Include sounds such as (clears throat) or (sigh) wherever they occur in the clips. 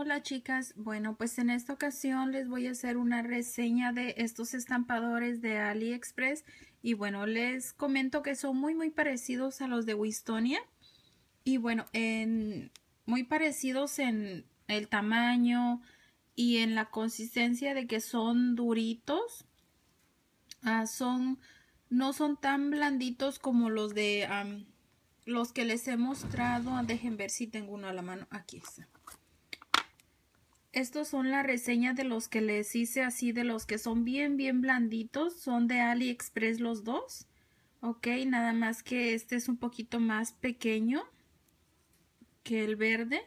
Hola chicas, bueno pues en esta ocasión les voy a hacer una reseña de estos estampadores de AliExpress y bueno les comento que son muy muy parecidos a los de Wistonia. Y bueno en muy parecidos en el tamaño y en la consistencia de que son duritos. Ah, son no son tan blanditos como los de los que les he mostrado. Dejen ver si tengo uno a la mano. Aquí está estos son la reseña de los que les hice así, de los que son bien, bien blanditos. Son de AliExpress los dos. Ok, nada más que este es un poquito más pequeño que el verde.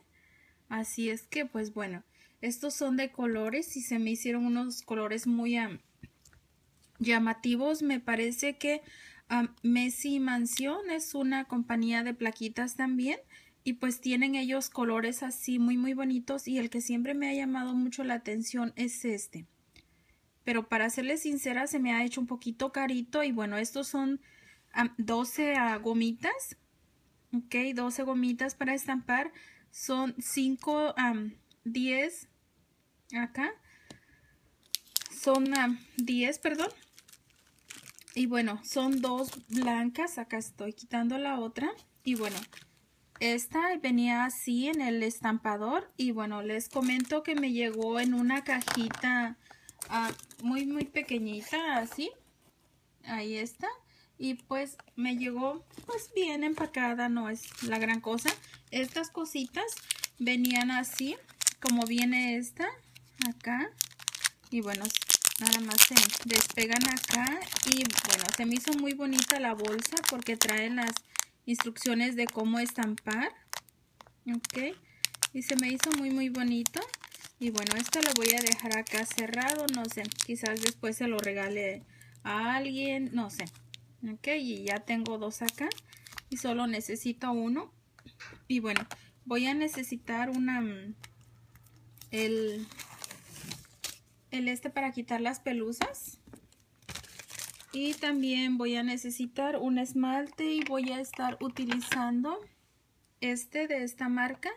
Así es que, pues bueno, estos son de colores y se me hicieron unos colores muy llamativos. Me parece que Messi Mansión es una compañía de plaquitas también y pues tienen ellos colores así muy muy bonitos y el que siempre me ha llamado mucho la atención es este. Pero para serles sincera se me ha hecho un poquito carito y bueno estos son 12 ah, gomitas ok 12 gomitas para estampar. Son 5 10 acá. Son 10 perdón. Y bueno son dos blancas acá estoy quitando la otra. Y bueno esta venía así en el estampador y bueno, les comento que me llegó en una cajita ah, muy muy pequeñita así. Ahí está. Y pues me llegó pues bien empacada, no es la gran cosa. Estas cositas venían así, como viene esta acá. Y bueno, nada más se despegan acá. Y bueno, se me hizo muy bonita la bolsa porque traen las instrucciones de cómo estampar. Ok. Y se me hizo muy muy bonito. Y bueno, esto lo voy a dejar acá cerrado. No sé, quizás después se lo regale a alguien. No sé. Ok, y ya tengo dos acá. Y solo necesito uno. Y bueno, voy a necesitar una... Mm, el, el este para quitar las pelusas. Y también voy a necesitar un esmalte y voy a estar utilizando este de esta marca.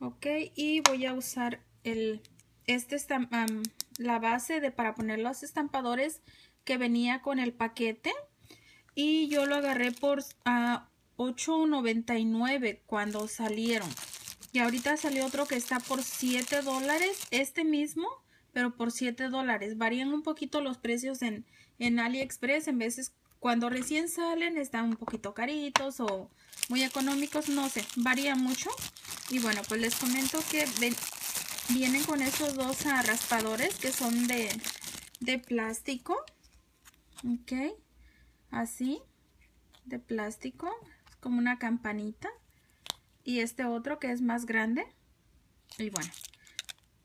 Ok, y voy a usar el, este la base de para poner los estampadores que venía con el paquete. Y yo lo agarré por a $8.99 cuando salieron. Y ahorita salió otro que está por 7 dólares. Este mismo, pero por 7 dólares. Varían un poquito los precios en, en AliExpress. En veces cuando recién salen están un poquito caritos o muy económicos. No sé, varía mucho. Y bueno, pues les comento que vienen con esos dos raspadores que son de, de plástico. Ok, así, de plástico. Como una campanita. Y este otro que es más grande. Y bueno,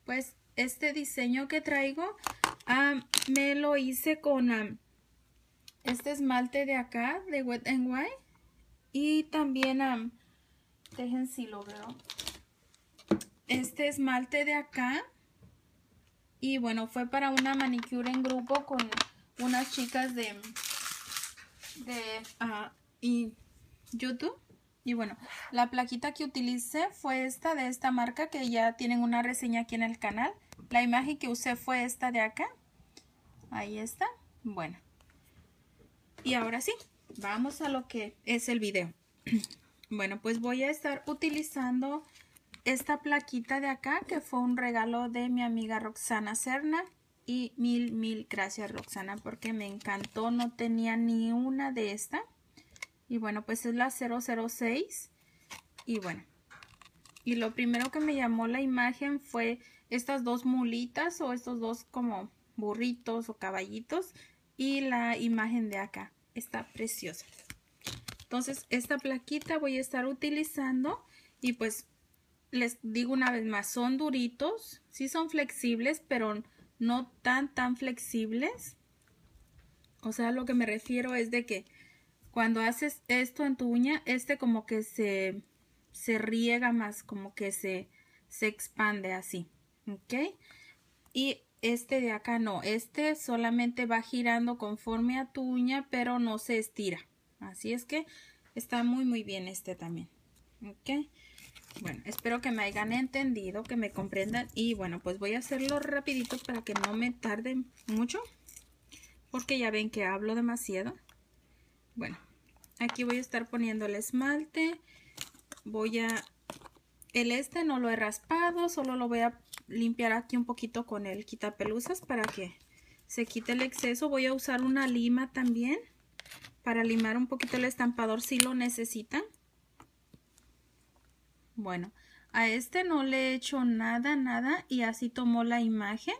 pues este diseño que traigo ah, me lo hice con ah, este esmalte de acá, de Wet n White. Y también, um, dejen si lo veo, este esmalte de acá. Y bueno, fue para una manicure en grupo con unas chicas de, de y YouTube. Y bueno, la plaquita que utilicé fue esta de esta marca que ya tienen una reseña aquí en el canal. La imagen que usé fue esta de acá. Ahí está. Bueno. Y ahora sí, vamos a lo que es el video. (clears throat) bueno, pues voy a estar utilizando esta plaquita de acá que fue un regalo de mi amiga Roxana Serna. Y mil, mil gracias Roxana porque me encantó. No tenía ni una de esta. Y bueno, pues es la 006. Y bueno, y lo primero que me llamó la imagen fue estas dos mulitas o estos dos como burritos o caballitos. Y la imagen de acá. Está preciosa. Entonces, esta plaquita voy a estar utilizando. Y pues, les digo una vez más, son duritos. Sí son flexibles, pero no tan, tan flexibles. O sea, lo que me refiero es de que cuando haces esto en tu uña, este como que se, se riega más, como que se, se expande así, ¿ok? Y este de acá no, este solamente va girando conforme a tu uña, pero no se estira. Así es que está muy muy bien este también, ¿ok? Bueno, espero que me hayan entendido, que me comprendan. Y bueno, pues voy a hacerlo rapidito para que no me tarde mucho. Porque ya ven que hablo demasiado. Bueno, aquí voy a estar poniendo el esmalte. Voy a... El este no lo he raspado, solo lo voy a limpiar aquí un poquito con el quitapelusas para que se quite el exceso. Voy a usar una lima también para limar un poquito el estampador si lo necesitan. Bueno, a este no le he hecho nada, nada y así tomó la imagen.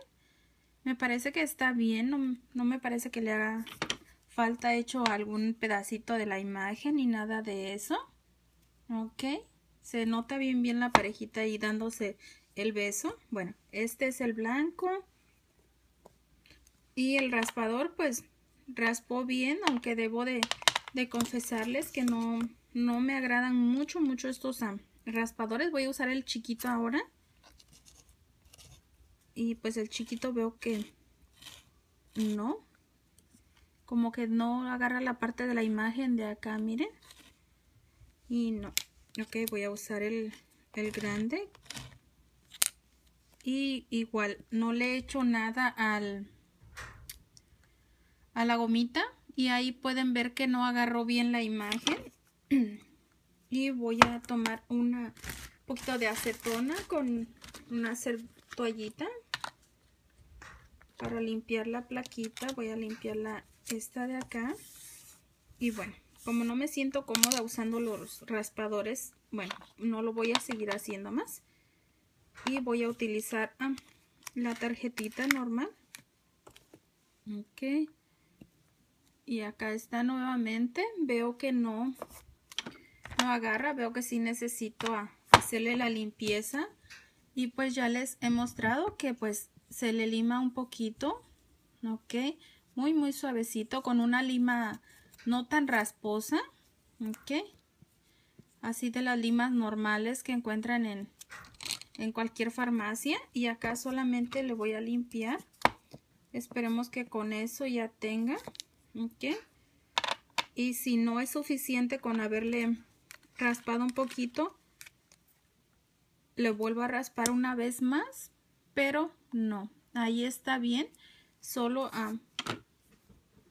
Me parece que está bien, no, no me parece que le haga falta hecho algún pedacito de la imagen ni nada de eso. Ok, se nota bien bien la parejita ahí dándose el beso. Bueno, este es el blanco. Y el raspador pues raspó bien, aunque debo de, confesarles que no, no me agradan mucho, mucho estos raspadores. Voy a usar el chiquito ahora. Y pues el chiquito veo que no. Como que no agarra la parte de la imagen de acá, miren. Y no. Ok, voy a usar el, el grande. Y igual, no le he hecho nada al, a la gomita. Y ahí pueden ver que no agarró bien la imagen. (clears throat) y voy a tomar un poquito de acetona con una toallita para limpiar la plaquita voy a limpiar la esta de acá y bueno como no me siento cómoda usando los raspadores bueno no lo voy a seguir haciendo más. Y voy a utilizar ah, la tarjetita normal. Ok. Y acá está nuevamente. Veo que no no agarra, veo que sí necesito hacerle la limpieza. Y pues ya les he mostrado que pues se le lima un poquito, ok, muy muy suavecito con una lima no tan rasposa, ok, así de las limas normales que encuentran en, en cualquier farmacia y acá solamente le voy a limpiar, esperemos que con eso ya tenga, ok, y si no es suficiente con haberle raspado un poquito. Le vuelvo a raspar una vez más, pero no. Ahí está bien. Solo ah,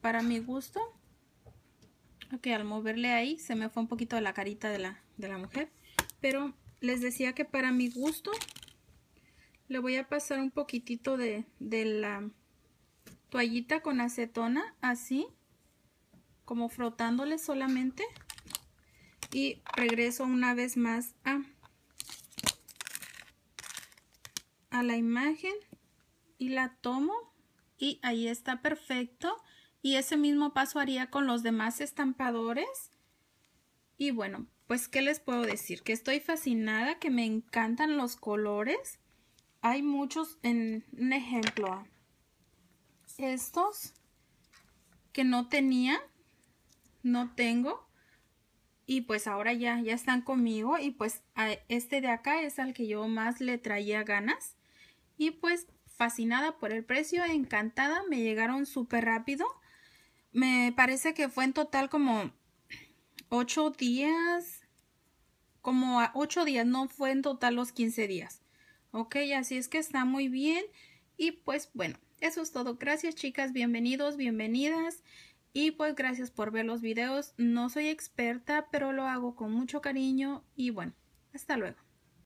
para mi gusto. Ok, al moverle ahí se me fue un poquito la carita de la, de la mujer. Pero les decía que para mi gusto le voy a pasar un poquitito de, de la toallita con acetona, así, como frotándole solamente. Y regreso una vez más a, a la imagen y la tomo. Y ahí está perfecto y ese mismo paso haría con los demás estampadores. Y bueno pues qué les puedo decir que estoy fascinada que me encantan los colores. Hay muchos en un ejemplo estos que no tenía no tengo y pues ahora ya, ya están conmigo y pues este de acá es al que yo más le traía ganas. Y pues fascinada por el precio, encantada, me llegaron súper rápido. Me parece que fue en total como 8 días, como a 8 días, no fue en total los 15 días. Ok, así es que está muy bien y pues bueno, eso es todo. Gracias chicas, bienvenidos, bienvenidas. Y pues gracias por ver los videos. No soy experta, pero lo hago con mucho cariño y bueno, hasta luego.